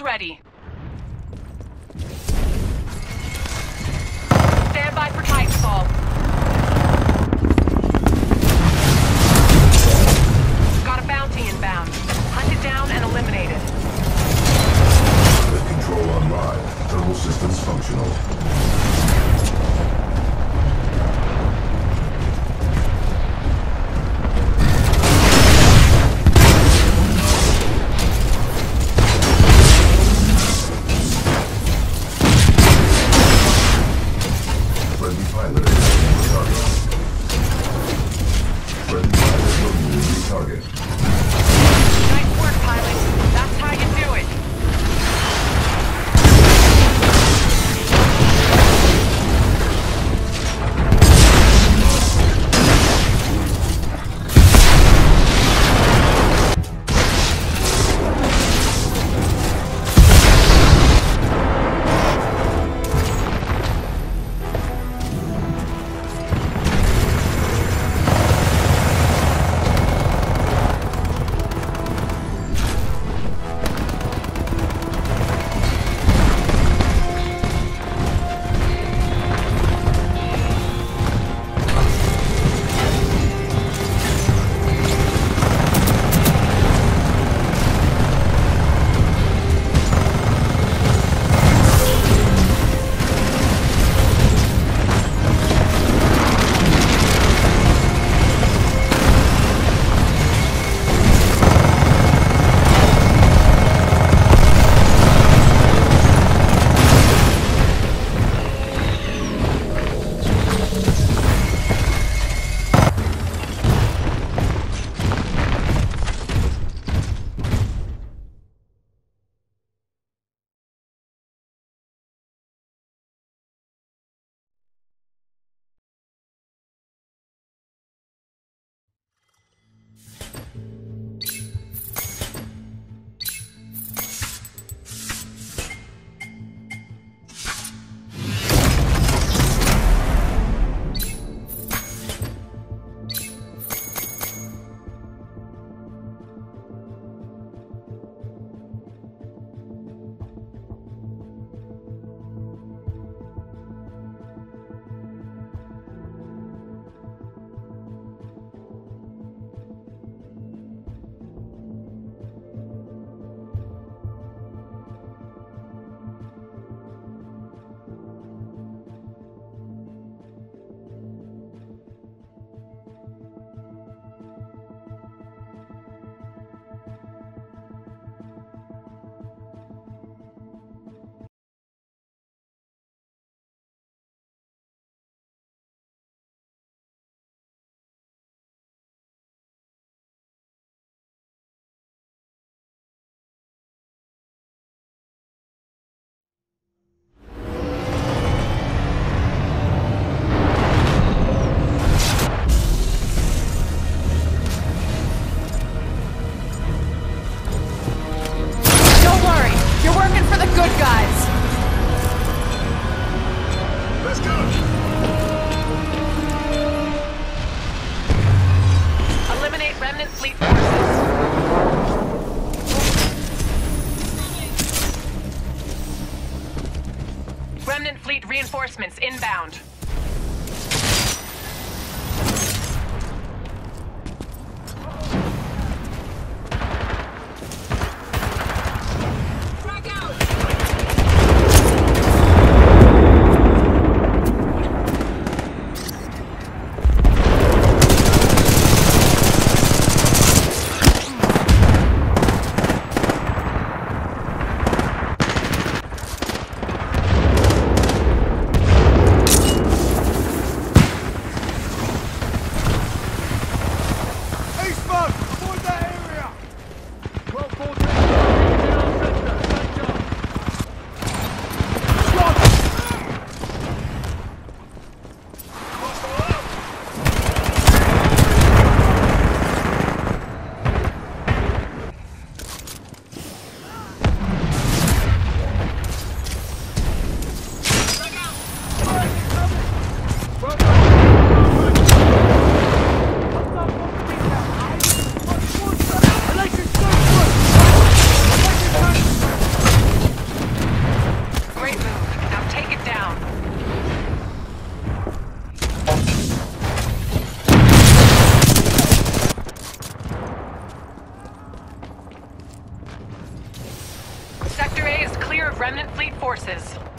ready. Remnant fleet reinforcements inbound. clear of remnant fleet forces.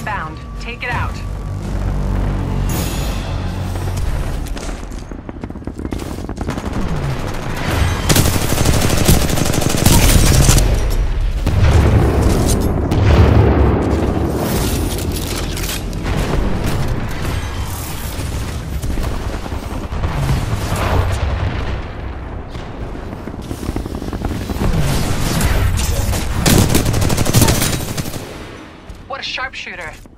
inbound. Take it out. sharpshooter.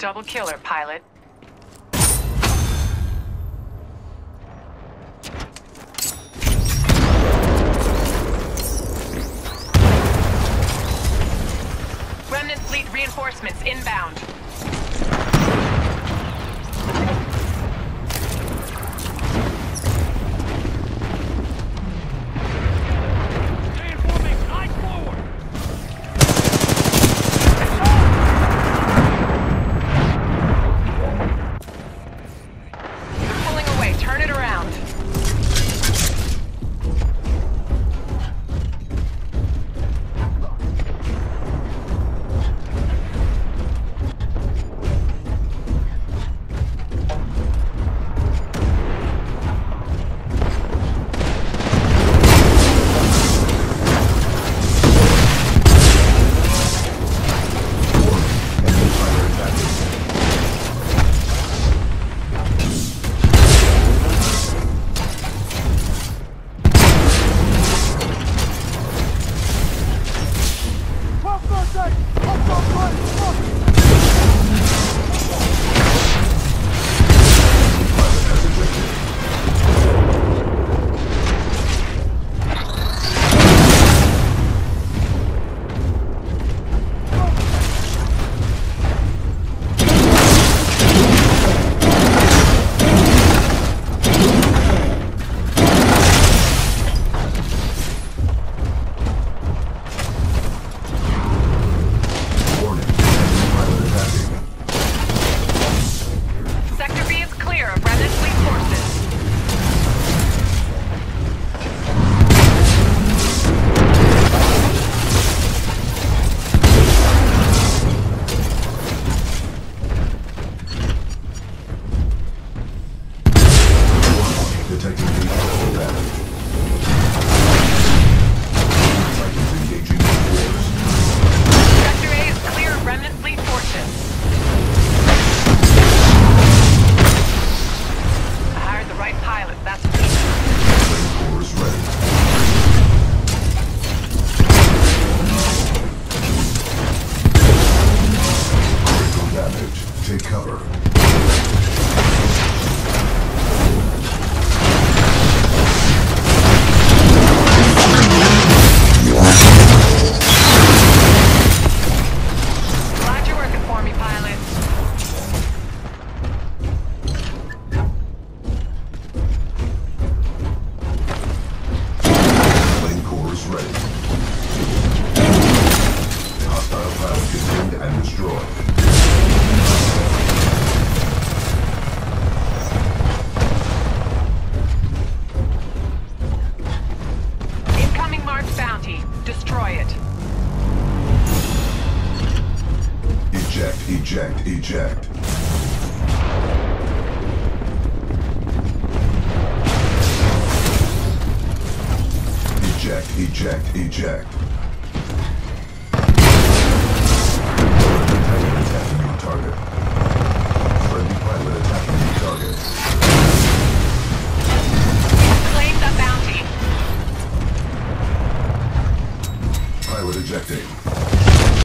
Double killer, pilot. Remnant fleet reinforcements inbound. Eject, eject, eject. Eject, eject, eject.